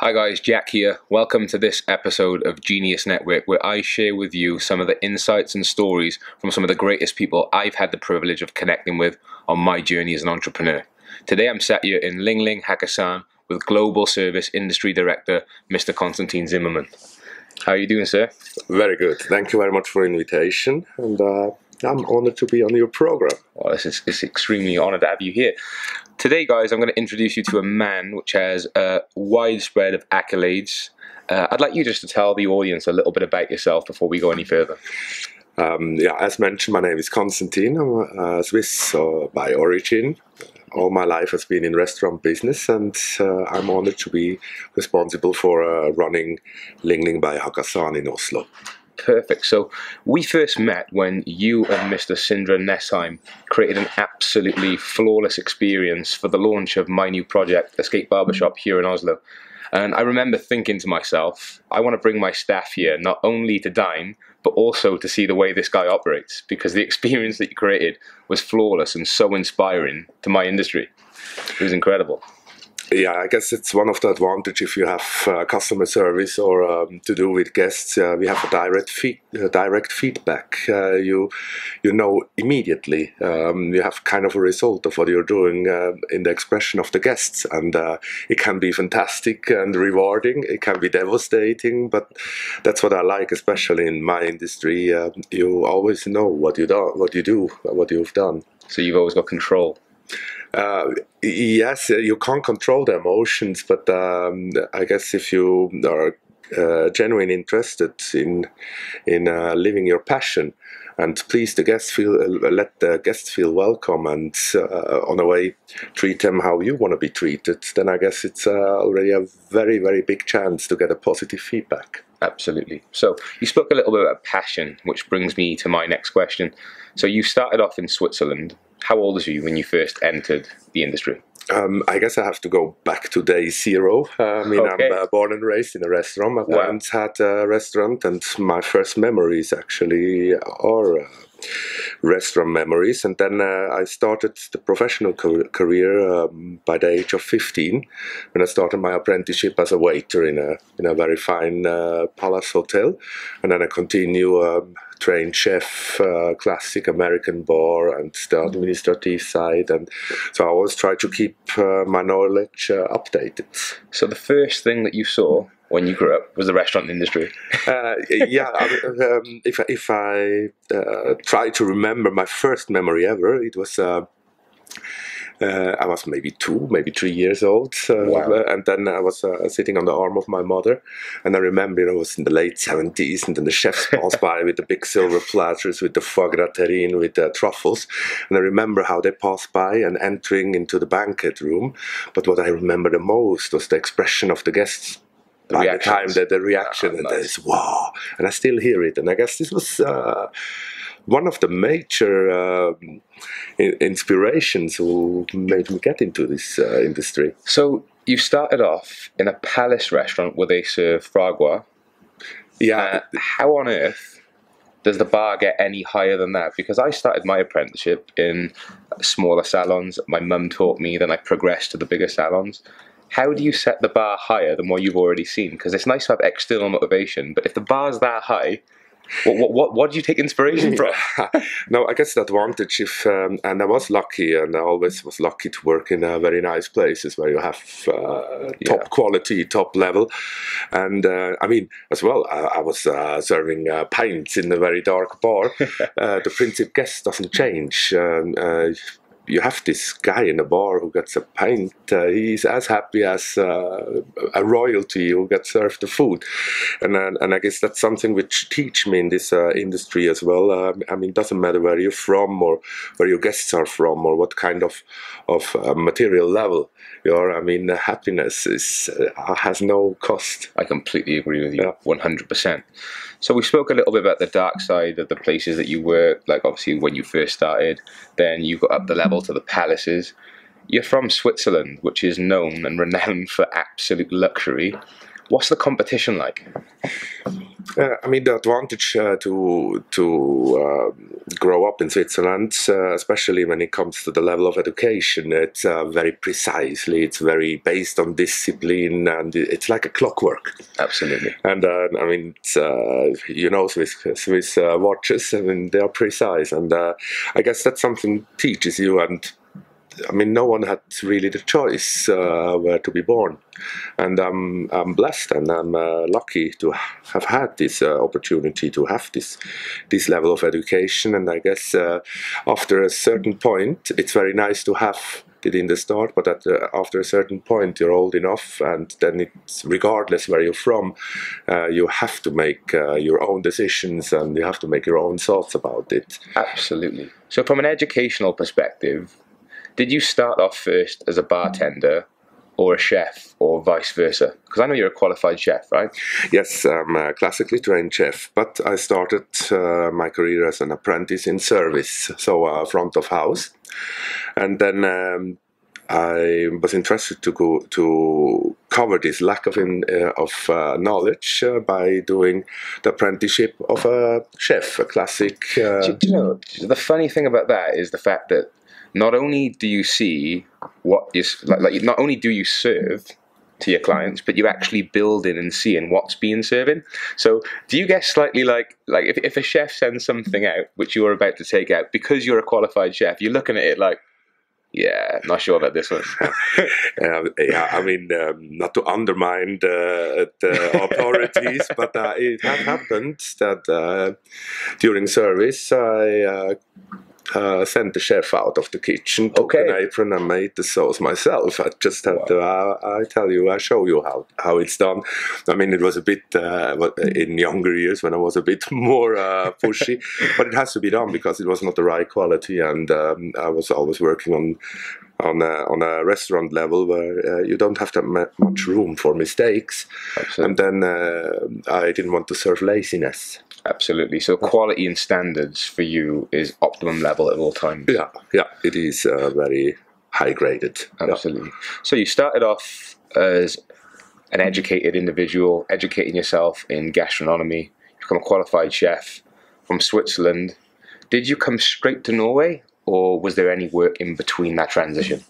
Hi guys, Jac here. Welcome to this episode of Genius Network where I share with you some of the insights and stories from some of the greatest people I've had the privilege of connecting with on my journey as an entrepreneur. Today I'm sat here in Ling Ling, Hakkasan with Global Service Industry Director Mr. Konstantin Zimmermann. How are you doing, sir? Very good. Thank you very much for the invitation and uh, I'm honored to be on your program. Well, this is it's extremely honored to have you here. Today, guys, I'm going to introduce you to a man which has a widespread of accolades. Uh, I'd like you just to tell the audience a little bit about yourself before we go any further. Um, yeah, as mentioned, my name is Konstantin. I'm a Swiss uh, by origin. All my life has been in restaurant business, and uh, I'm honored to be responsible for uh, running Ling Ling by Hakkasan in Oslo perfect. So we first met when you and Mr. Sindre Nesheim created an absolutely flawless experience for the launch of my new project, Escape Barbershop, here in Oslo. And I remember thinking to myself, I want to bring my staff here not only to dine, but also to see the way this guy operates, because the experience that you created was flawless and so inspiring to my industry. It was incredible yeah, I guess it's one of the advantage if you have uh, customer service or um, to do with guests. Uh, we have a direct feed, uh, direct feedback. Uh, you you know immediately. Um, you have kind of a result of what you're doing uh, in the expression of the guests, and uh, it can be fantastic and rewarding. It can be devastating, but that's what I like, especially in my industry. you always know what you do, what you do, what you've done. So you've always got control uh, yes, you can't control the emotions, but um, I guess if you are uh, genuinely interested in in uh, living your passion and please the guests feel uh, let the guests feel welcome and uh, on a way treat them how you want to be treated then i guess it's uh, already a very very big chance to get a positive feedback. Absolutely. So you spoke a little bit about passion which brings me to my next question. So you started off in switzerland how old was you when you first entered the industry? Um, I guess I have to go back to day zero. Uh, I mean, okay. I'm uh, born and raised in a restaurant. My wow. parents had a restaurant, and my first memories actually are uh, restaurant memories. And then uh, I started the professional career um, by the age of 15 when I started my apprenticeship as a waiter in a in a very fine uh, palace hotel, and then I continue. Um, trained chef, uh, classic American bar, and the administrative side. And so I always try to keep uh, my knowledge uh, updated. So the first thing that you saw when you grew up was the restaurant industry. uh, yeah, I mean, um, if if I uh, try to remember my first memory ever, it was. Uh, uh, I was maybe two, maybe three years old, uh, wow. and then I was uh, sitting on the arm of my mother, and I remember you know, it was in the late seventies, and then the chefs passed by with the big silver platters with the foie gras terrine with the truffles, and I remember how they passed by and entering into the banquet room. But what I remember the most was the expression of the guests the by the time that the reaction yeah, and nice. this wow and i still hear it and i guess this was uh, one of the major um, inspirations who made me get into this uh, industry so you started off in a palace restaurant where they serve foie gras. yeah uh, how on earth does the bar get any higher than that? Because I started my apprenticeship in smaller salons. My mum taught me, then I progressed to the bigger salons how do you set the bar higher than what you've already seen? Because it's nice to have external motivation, but if the bar's that high, what, what, what, what do you take inspiration from? no, I guess the advantage if, um, and I was lucky, and I always was lucky to work in uh, very nice places where you have uh, top yeah. quality, top level. And uh, I mean, as well, I, I was uh, serving uh, pints in a very dark bar. Uh, the principal guest doesn't change. Um, you have this guy in a bar who gets a pint. Uh, he's as happy as uh, a royalty who gets served the food, and and I guess that's something which teach me in this uh, industry as well. Um, I mean, it doesn't matter where you're from or where your guests are from or what kind of of uh, material level you're. I mean, happiness is uh, has no cost. I completely agree with you, one hundred percent. So we spoke a little bit about the dark side of the places that you work, like obviously when you first started, then you got up the level to the palaces. You're from Switzerland, which is known and renowned for absolute luxury. What's the competition like? Uh, I mean, the advantage uh, to to uh, grow up in Switzerland, uh, especially when it comes to the level of education, it's uh, very precisely. It's very based on discipline, and it's like a clockwork. Absolutely. And uh, I mean, you know, Swiss Swiss watches. I mean, they are precise, and I guess that's something teaches you and I mean, no one had really the choice uh, where to be born, and I'm I'm blessed and I'm uh, lucky to have had this uh, opportunity to have this this level of education. And I guess uh, after a certain point, it's very nice to have it in the start, but at, after a certain point, you're old enough, and then it's regardless where you're from, uh, you have to make uh, your own decisions and you have to make your own thoughts about it. Absolutely. So, from an educational perspective, did you start off first as a bartender or a chef or vice versa? Because I know you're a qualified chef, right? Yes, I'm a classically trained chef, but I started uh, my career as an apprentice in service, so uh, front of house. And then um, I was interested to go to cover this lack of in, uh, of uh, knowledge uh, by doing the apprenticeship of a chef, a classic. Uh, do, do you know the funny thing about that is the fact that not only do you see what is like, like not only do you serve to your clients, but you actually build in and seeing what's being serving. So do you get slightly like like if, if a chef sends something out which you're about to take out because you're a qualified chef, you're looking at it like yeah, not sure about this one. uh, yeah, I mean, um, not to undermine the, the authorities, but uh, it had happened that uh, during service I uh, uh, sent the chef out of the kitchen, took okay. an apron, and made the sauce myself. I just had wow. to, I, I, tell you, I show you how, how it's done. I mean, it was a bit uh, in younger years when I was a bit more uh, pushy, but it has to be done because it was not the right quality, and um, I was always working on on a, on a restaurant level where uh, you don't have that much room for mistakes. Absolutely. And then uh, I didn't want to serve laziness. Absolutely. So quality and standards for you is optimum level at all times. Yeah, yeah, it is uh, very high graded. Absolutely. Yeah. So you started off as an educated individual, educating yourself in gastronomy, You become a qualified chef from Switzerland. Did you come straight to Norway, or was there any work in between that transition?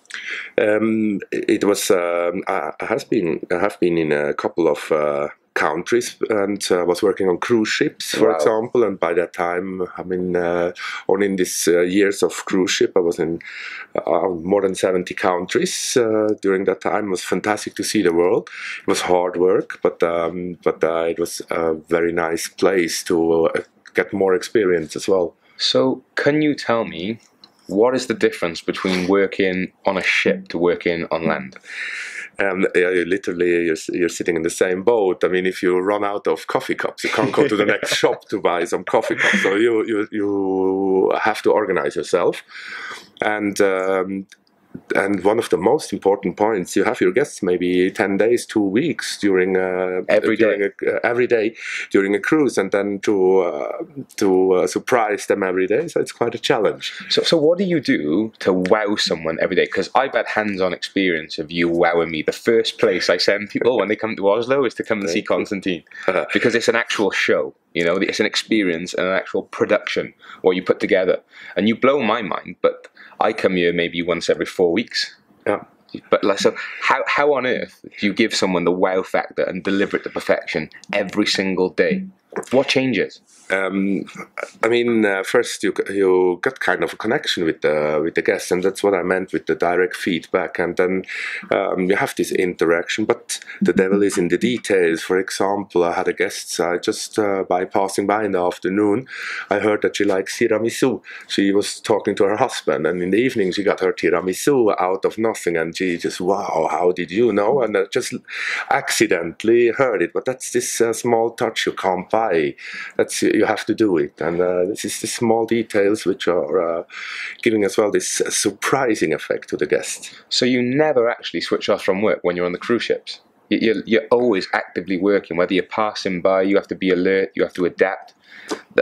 Um, it was. Um, I has been. I have been in a couple of. Uh, countries and uh, was working on cruise ships, for wow. example. And by that time, I mean, uh, only in these uh, years of cruise ship, I was in uh, more than 70 countries uh, during that time. It was fantastic to see the world. It was hard work, but um, but uh, it was a very nice place to get more experience as well. So, can you tell me what is the difference between working on a ship to working on land? Um, literally, you're, you're sitting in the same boat. I mean, if you run out of coffee cups, you can't go to the next shop to buy some coffee cups. So you you you have to organize yourself, and um, and one of the most important points you have your guests maybe 10 days two weeks during uh, every during day. A, uh, every day during a cruise and then to uh, to uh, surprise them every day. So it's quite a challenge. So, so what do you do to wow someone every day? Because i've had hands-on experience of you wowing me the first place i send people when they come to oslo is to come and see Konstantin uh-huh. because it's an actual show you know it's an experience and an actual production what you put together and you blow my mind but I come here maybe once every four weeks. Yeah. But like, so how how on earth do you give someone the wow factor and deliver it to perfection every single day? What changes? Um, I mean, uh, first you you got kind of a connection with the with the guests, and that's what I meant with the direct feedback. And then um, you have this interaction, but the devil is in the details. For example, I had a guest. I just uh, by passing by in the afternoon, I heard that she likes tiramisu. She was talking to her husband, and in the evening she got her tiramisu out of nothing, and she just wow, how did you know? And I just accidentally heard it. But that's this uh, small touch you can't That's you have to do it. And uh, this is the small details which are uh, giving as well this surprising effect to the guest. So you never actually switch off from work when you're on the cruise ships? You're, you're always actively working, whether you're passing by, you have to be alert, you have to adapt.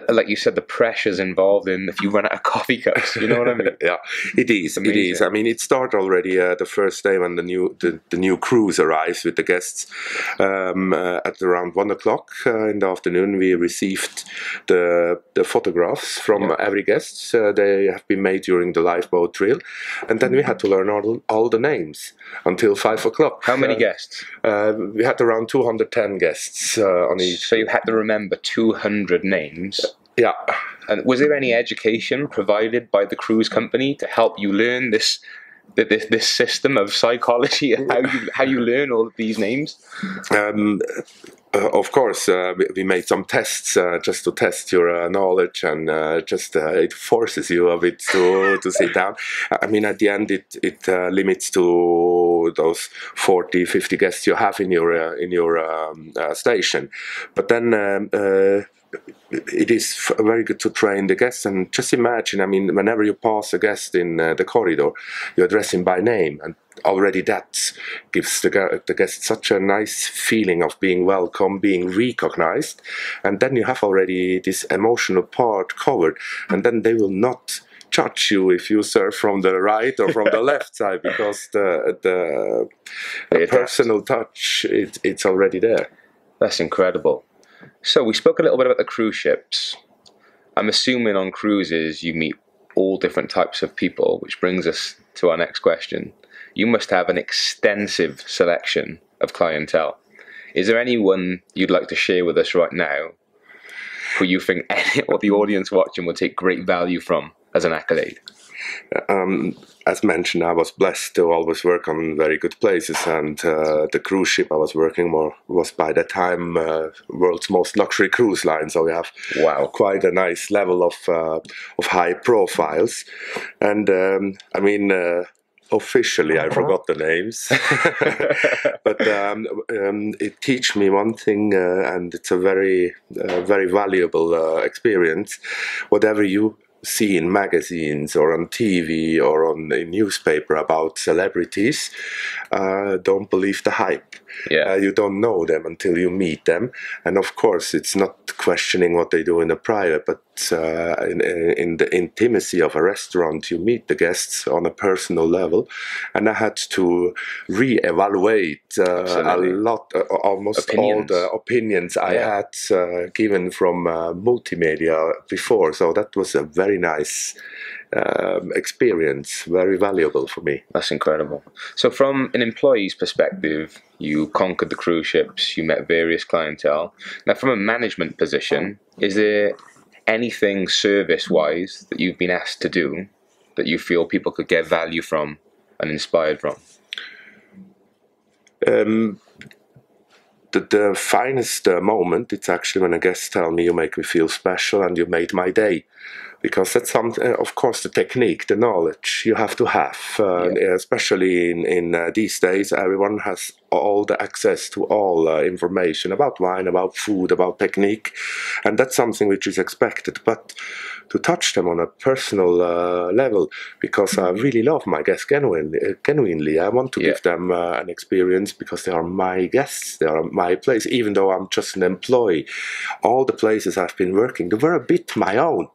Like you said, the pressures involved in if you run out of coffee cups. You know what I mean? yeah, it is. It is. I mean, it started already uh, the first day when the new the, the new cruise arrives with the guests um, uh, at around one o'clock uh, in the afternoon. We received the the photographs from yeah. every guest. Uh, they have been made during the lifeboat drill, and then we had to learn all, all the names until five o'clock. How many uh, guests? Uh, we had around two hundred ten guests on each. So you had to remember two hundred names. Yeah. And was there any education provided by the cruise company to help you learn this this, this system of psychology and how you how you learn all of these names? Um, uh, of course, uh, we, we, made some tests uh, just to test your uh, knowledge, and uh, just uh, it forces you a bit to, to sit down. I mean, at the end, it it limits to those 40, 50 guests you have in your in your um, station. But then um, it is very good to train the guests. And just imagine i mean whenever you pass a guest in uh, the corridor you address him by name. And already that gives the, the guest such a nice feeling of being welcome being recognized. And then you have already this emotional part covered. And then they will not judge you if you serve from the right or from the left side because the the, the personal touch it, it's already there. That's incredible so we spoke a little bit about the cruise ships. I'm assuming on cruises you meet all different types of people, which brings us to our next question. You must have an extensive selection of clientele. Is there anyone you'd like to share with us right now who you think any, or the audience watching will take great value from as an accolade? Um, as mentioned, I was blessed to always work on very good places, and uh, the cruise ship I was working on was by that time uh, world's most luxury cruise line. So we have wow quite a nice level of uh, of high profiles, and um, I mean. Uh, officially, I forgot the names, but um, um, it teach me one thing, uh, and it's a very, uh, very valuable experience. Whatever you see in magazines or on TV or on the newspaper about celebrities, uh, don't believe the hype. Yeah. Uh, you don't know them until you meet them. And of course, it's not questioning what they do in the private, but uh, in, in, the intimacy of a restaurant, you meet the guests on a personal level. And I had to re-evaluate uh, a lot, uh, almost opinions. all the opinions I had uh, given from uh, multimedia before. So that was a very nice um, experience, very valuable for me. That's incredible. So, from an employee's perspective, you conquered the cruise ships, you met various clientele. Now, from a management position, is there anything service wise that you've been asked to do that you feel people could get value from and inspired from? Um, the, the finest uh, moment, it's actually when a guest tell me you make me feel special and you made my day because that's something, uh, of course, the technique, the knowledge you have to have, uh, yeah. especially in, in uh, these days, everyone has all the access to all uh, information about wine, about food, about technique, and that's something which is expected. But to touch them on a personal uh, level, because I really love my guests genuinely, uh, genuinely. I want to yeah. give them uh, an experience because they are my guests, they are my place, even though I'm just an employee. All the places I've been working, they were a bit my own,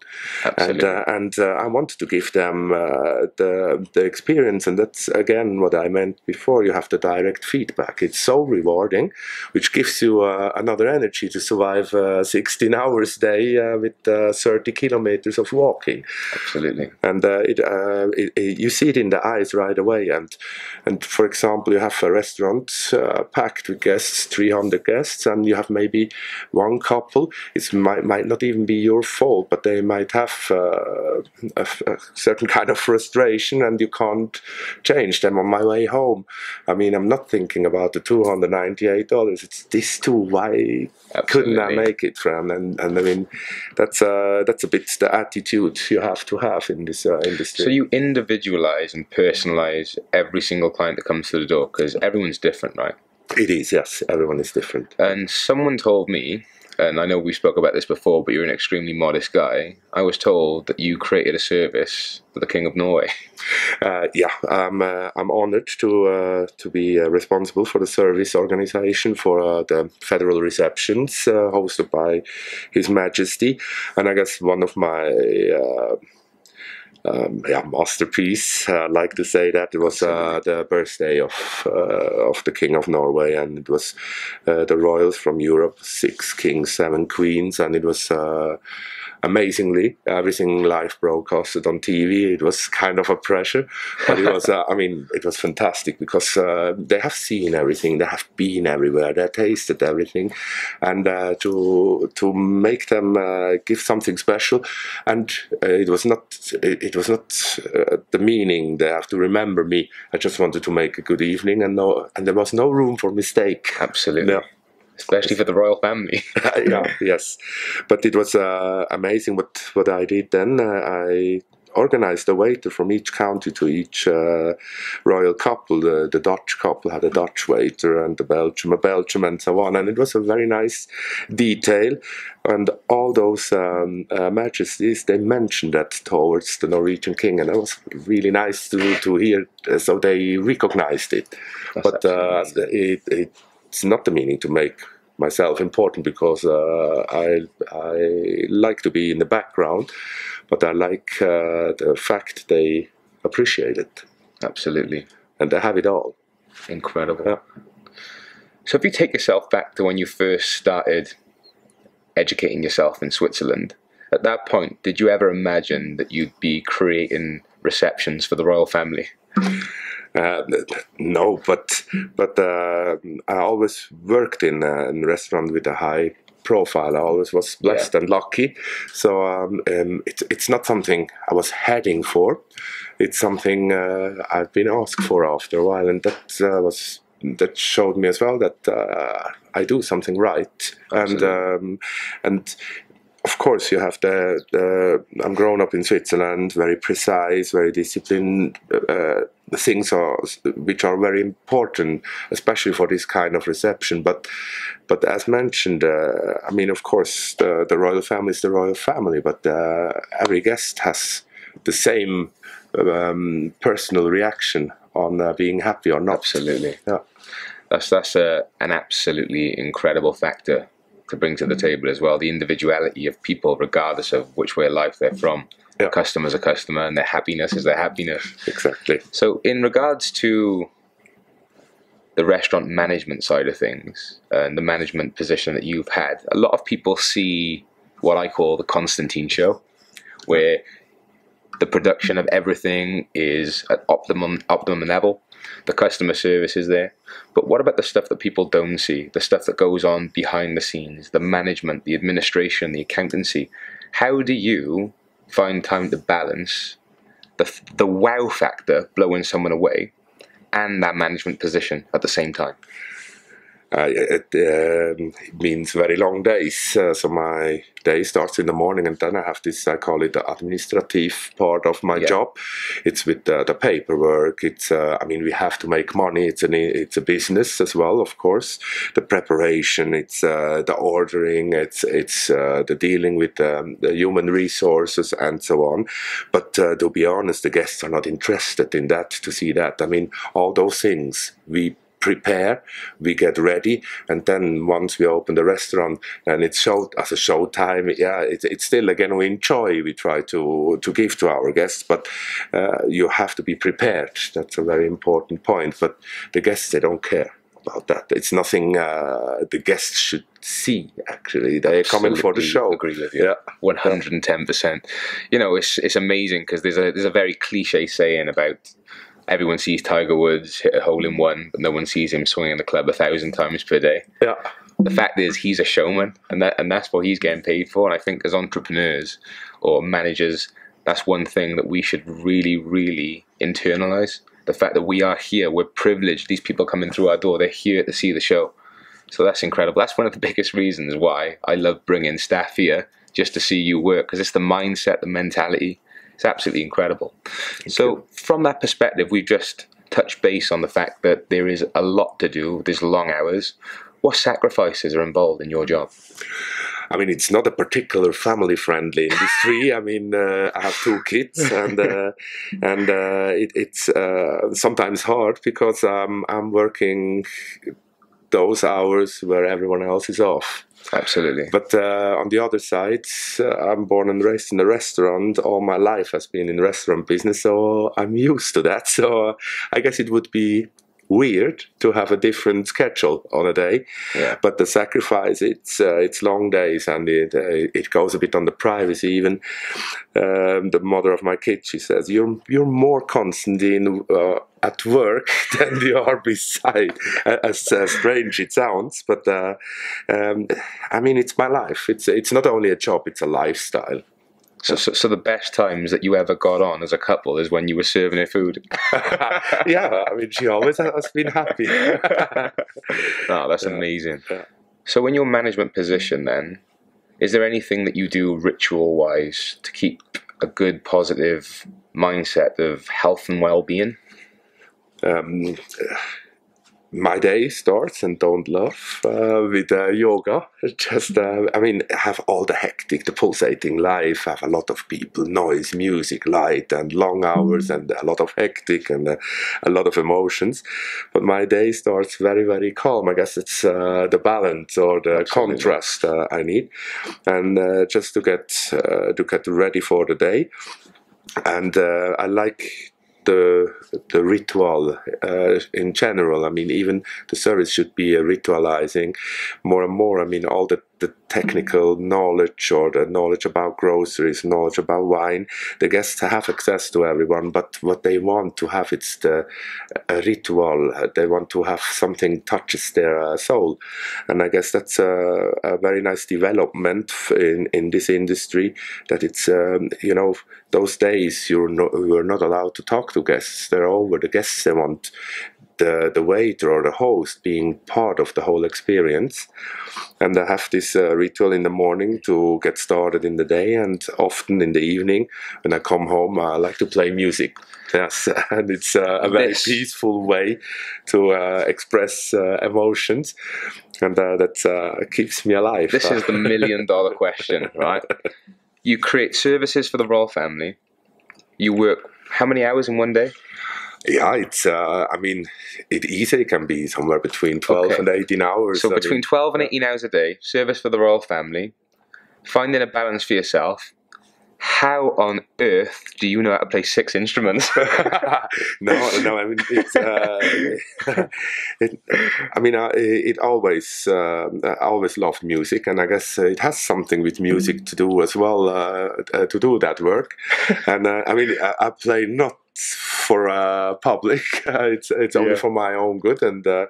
Absolutely. and uh, and uh, I wanted to give them the the experience, and that's again what I meant before. You have the direct feedback it's so rewarding, which gives you uh, another energy to survive uh, 16 hours a day uh, with uh, 30 kilometers of walking. Absolutely. And uh, it, uh, it, it, you see it in the eyes right away. And and for example, you have a restaurant packed with guests, 300 guests, and you have maybe one couple. It might might not even be your fault, but they might have a, a certain kind of frustration, and you can't change them. On my way home, I mean, I'm not thinking about the two hundred ninety eight dollars. It's this too. Why Absolutely. couldn't I make it from? And and I mean, that's uh, that's a bit the attitude you have to have in this uh, industry. So you individualize and personalize every single client that comes to the door because everyone's different, right? It is. Yes, everyone is different. And someone told me and I know we spoke about this before, but you're an extremely modest guy. I was told that you created a service for the King of Norway. Uh, yeah, I'm uh, I'm honoured to uh, to be uh, responsible for the service organisation for uh, the federal receptions hosted by His Majesty, and I guess one of my um, yeah, masterpiece. I like to say that it was uh, the birthday of uh, of the King of Norway, and it was uh, the royals from Europe, six kings, seven queens, and it was amazingly everything live broadcasted on TV. It was kind of a pressure, but it was. Uh, I mean, it was fantastic because uh, they have seen everything, they have been everywhere, they tasted everything, and uh, to to make them uh, give something special, and uh, it was not it, it was not uh, the meaning they have to remember me. I just wanted to make a good evening, and no, and there was no room for mistake. Absolutely. Yeah especially for the royal family. yeah, yes, but it was uh, amazing what what I did then. Uh, I organized a waiter from each county to each uh, royal couple. The, the, Dutch couple had a Dutch waiter, and the Belgium a Belgium, and so on. And it was a very nice detail. And all those um, uh, majesties they mentioned that towards the Norwegian king, and it was really nice to to hear. So they recognized it, That's but uh, it, it it's not the meaning to make myself important because uh, I I like to be in the background, but I like uh, the fact they appreciate it. Absolutely, and they have it all. Incredible. Yeah. So, if you take yourself back to when you first started educating yourself in Switzerland, at that point, did you ever imagine that you'd be creating receptions for the royal family? Uh, no, but but uh, I always worked in a, in a restaurant with a high profile. I always was blessed yeah. and lucky. So um, um, it's it's not something I was heading for. It's something uh, I've been asked for after a while, and that uh, was that showed me as well that uh, I do something right. Absolutely. And um, and of course, you have the, the, I'm grown up in Switzerland, very precise, very disciplined. Uh, things are which are very important, especially for this kind of reception. But but as mentioned, uh, I mean, of course, the, the royal family is the royal family, but uh, every guest has the same um, personal reaction on uh, being happy or not. Absolutely. Yeah. That's that's a, an absolutely incredible factor to bring to the mm. table as well the individuality of people, regardless of which way of life they're from. Yeah. Customer is a customer, and their happiness is their happiness. Exactly. So, in regards to the restaurant management side of things and the management position that you've had, a lot of people see what I call the Konstantin show, where the production of everything is at optimum optimum level the customer service is there. But what about the stuff that people don't see? The stuff that goes on behind the scenes, the management, the administration, the accountancy. How do you find time to balance the, the wow factor blowing someone away and that management position at the same time? Uh, it, um, it, means very long days. Uh, so my day starts in the morning, and then I have this. I call it the administrative part of my yeah. job. It's with uh, the paperwork. It's. Uh, I mean, we have to make money. It's an. It's a business as well, of course. The preparation. It's uh, the ordering. It's. It's uh, the dealing with um, the human resources and so on. But to be honest, the guests are not interested in that. To see that, I mean, all those things we prepare, we get ready, and then once we open the restaurant, and it's show as a show time. Yeah, it, it's still again we enjoy. We try to to give to our guests, but uh, you have to be prepared. That's a very important point. But the guests they don't care about that. It's nothing uh, the guests should see. Actually, they are coming for the show. Agree with you. Yeah, one hundred and ten percent. You know, it's it's amazing because there's a there's a very cliche saying about everyone sees Tiger Woods hit a hole in one, but no one sees him swinging the club a thousand times per day. Yeah. The fact is, he's a showman, and that and that's what he's getting paid for. And I think as entrepreneurs or managers, that's one thing that we should really, really internalize. The fact that we are here, we're privileged. These people coming through our door, they're here to see the show. So that's incredible. That's one of the biggest reasons why I love bringing staff here just to see you work because it's the mindset, the mentality, it's absolutely incredible. So, from that perspective, we've just touched base on the fact that there is a lot to do, there's long hours. What sacrifices are involved in your job? I mean, it's not a particular family-friendly industry. I mean, uh, I have two kids, and uh, and uh, it, it's uh, sometimes hard because I'm I'm working those hours where everyone else is off. Absolutely. But uh, on the other side, uh, I'm born and raised in a restaurant. All my life has been in restaurant business, so I'm used to that. So I guess it would be weird to have a different schedule on a day. Yeah. But the sacrifice, it's uh, it's long days, and it uh, it goes a bit on the privacy. Even um, the mother of my kid, she says, "You're you're more constant in." Uh, at work than you are beside, as uh, strange it sounds, but uh, um, I mean it's my life. It's it's not only a job; it's a lifestyle. So, so, so, the best times that you ever got on as a couple is when you were serving her food. yeah, I mean, she always has been happy. oh, that's yeah. amazing. Yeah. So, in your management position, then, is there anything that you do ritual wise to keep a good, positive mindset of health and well being? Um, my day starts and don't love uh, with uh, yoga. Just, uh, I mean, have all the hectic, the pulsating life, have a lot of people, noise, music, light, and long hours, and a lot of hectic and uh, a lot of emotions. But my day starts very, very calm. I guess it's uh, the balance or the Absolutely. contrast uh, I need, and just to get to get ready for the day. And I like the the ritual uh, in general. I mean, even the service should be ritualizing more and more. I mean, all the the technical knowledge or the knowledge about groceries, knowledge about wine. The guests have access to everyone, but what they want to have it's the ritual. They want to have something touches their uh, soul, and I guess that's a, a, very nice development in in this industry. That it's um, you know those days you're not you're not allowed to talk to guests. They're over. The guests they want the, the waiter or the host being part of the whole experience. And I have this uh, ritual in the morning to get started in the day, and often in the evening when I come home, I like to play music. Yes, and it's uh, a very peaceful way to uh, express uh, emotions, and uh, that uh, keeps me alive. This is the million dollar question, right? You create services for the royal family. You work how many hours in one day? Yeah, it's. Uh, I mean, it easily can be somewhere between twelve okay. and eighteen hours. So I between mean, twelve and eighteen hours a day, service for the royal family, finding a balance for yourself. How on earth do you know how to play six instruments? no, no. I mean, it's. Uh, it, I mean, uh, it always. Uh, I always loved music, and I guess it has something with music to do as well. Uh, uh, to do that work, and uh, I mean, I, I play not for uh, public. it's it's only yeah. for my own good, and uh,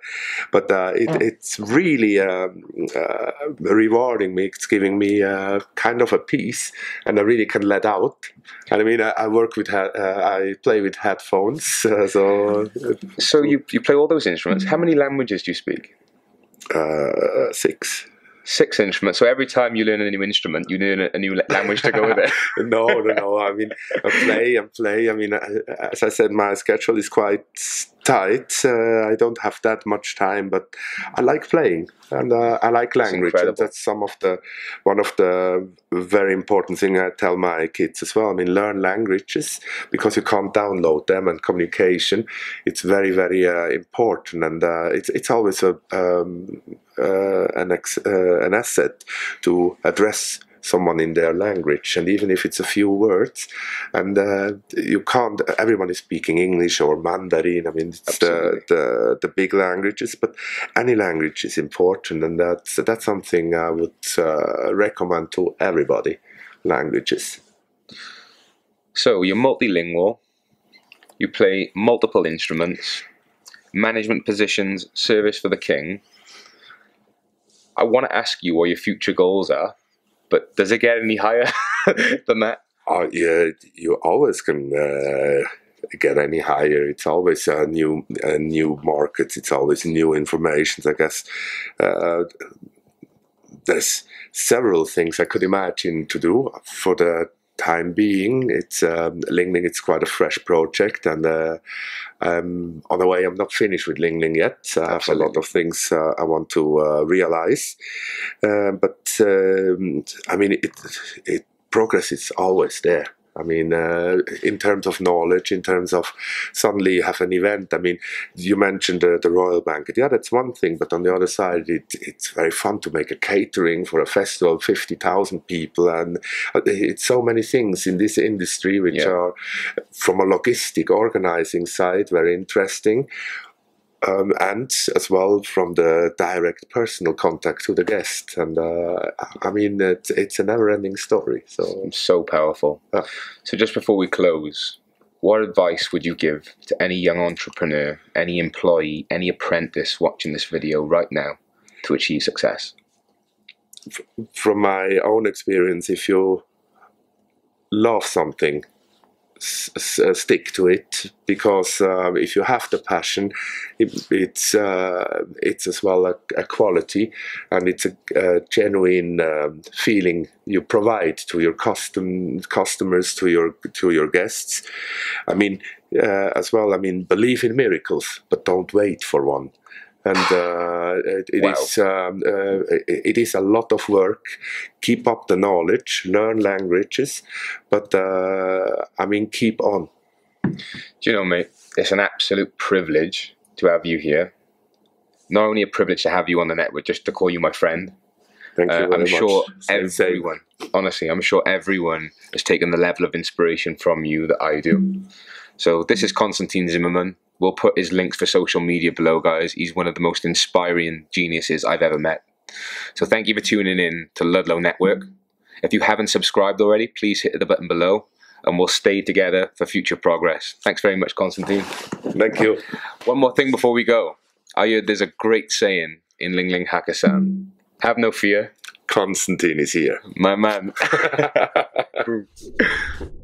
but uh, it, it's really um, uh, rewarding me. It's giving me uh, kind of a peace, and I really can let out. And I mean, I, I work with uh, I play with headphones, so. So you you play all those instruments. How many languages do you speak? six six instruments. So every time you learn a new instrument, you learn a new language to go with it. no, no, no. I mean, I play and play. I mean, as I said, my schedule is quite tight. Uh, I don't have that much time, but I like playing and uh, I like language. And that's some of the one of the very important thing I tell my kids as well. I mean, learn languages because you can't download them, and communication it's very very uh, important, and uh, it's it's always a um, uh, an ex- uh, an asset to address someone in their language. And even if it's a few words and uh, you can't everyone is speaking english or mandarin. I mean it's the, the, the big languages but any language is important and that's that's something i would uh, recommend to everybody languages. So you're multilingual. You play multiple instruments. Management positions service for the king I want to ask you what your future goals are but does it get any higher than that? Uh, yeah, you always can uh, get any higher. It's always a new, a new markets. It's always new information. I guess uh, there's several things I could imagine to do for the time being, it's um, Ling Ling. It's quite a fresh project, and uh, um, on the way, I'm not finished with Ling Ling yet. I have a lot of things uh, I want to uh, realize, uh, but um, I mean, it, it progress is always there. I mean, uh, in terms of knowledge, in terms of suddenly you have an event. I mean, you mentioned the, the Royal Banquet. Yeah, that's one thing. But on the other side, it, it's very fun to make a catering for a festival, 50,000 people. And uh, it's so many things in this industry which yeah. are, from a logistic organizing side, very interesting um, and as well from the direct personal contact to the guest. And uh, I mean, it's, it's a never-ending story. So so powerful. Yeah. So just before we close, what advice would you give to any young entrepreneur, any employee, any apprentice watching this video right now to achieve success? From my own experience, if you love something uh, stick to it because uh, if you have the passion, it, it's uh, it's as well a, a, quality and it's a, a genuine um, feeling you provide to your custom customers to your to your guests. I mean, uh, as well. I mean, believe in miracles, but don't wait for one and uh, it, it wow. is, um, uh, it is a lot of work. Keep up the knowledge, learn languages, but uh, I mean, keep on. Do you know, mate? It's an absolute privilege to have you here. Not only a privilege to have you on the network, just to call you my friend. Thank you uh, I'm sure same, everyone, honestly, I'm sure everyone has taken the level of inspiration from you that I do. So this is Konstantin Zimmermann. We'll put his links for social media below, guys. He's one of the most inspiring geniuses I've ever met. So thank you for tuning in to Ludlow Network. If you haven't subscribed already, please hit the button below and we'll stay together for future progress. Thanks very much, Konstantin. Thank you. One more thing before we go. I heard there's a great saying in Ling Ling Hakkasan. Have no fear. Konstantin is here. My man.